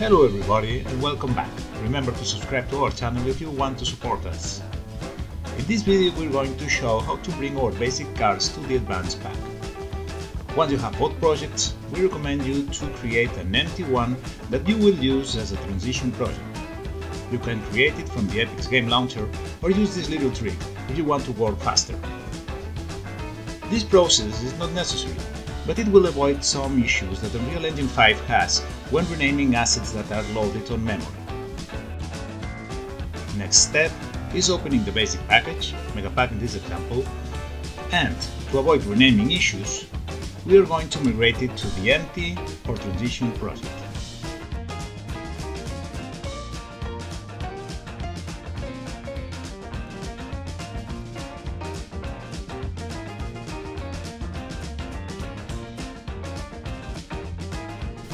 Hello everybody and welcome back. Remember to subscribe to our channel if you want to support us. In this video we're going to show how to bring our basic cars to the advanced pack. Once you have both projects, we recommend you to create an empty one that you will use as a transition project. You can create it from the Epic Games launcher or use this little trick if you want to work faster. This process is not necessary, but it will avoid some issues that Unreal Engine 5 has when renaming assets that are loaded on memory. Next step is opening the basic package, Megapack in this example, and to avoid renaming issues, we are going to migrate it to the empty or transition project.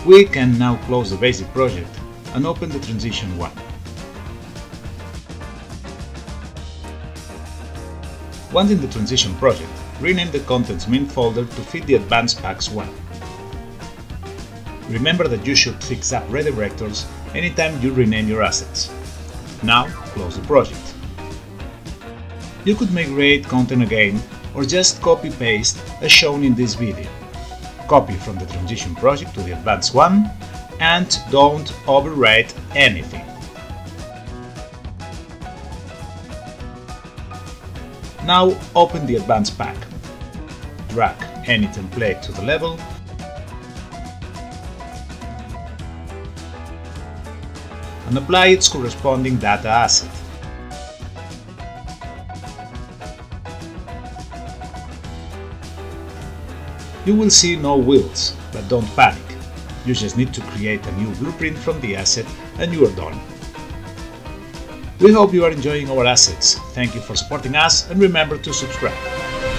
We can now close the basic project and open the transition one. Once in the transition project, rename the contents main folder to fit the advanced packs one. Remember that you should fix up redirectors anytime you rename your assets. Now close the project. You could migrate content again or just copy paste as shown in this video copy from the transition project to the advanced one, and don't overwrite anything. Now open the advanced pack. Drag any template to the level and apply its corresponding data asset. You will see no wheels, but don't panic. You just need to create a new blueprint from the asset and you are done. We hope you are enjoying our assets. Thank you for supporting us and remember to subscribe.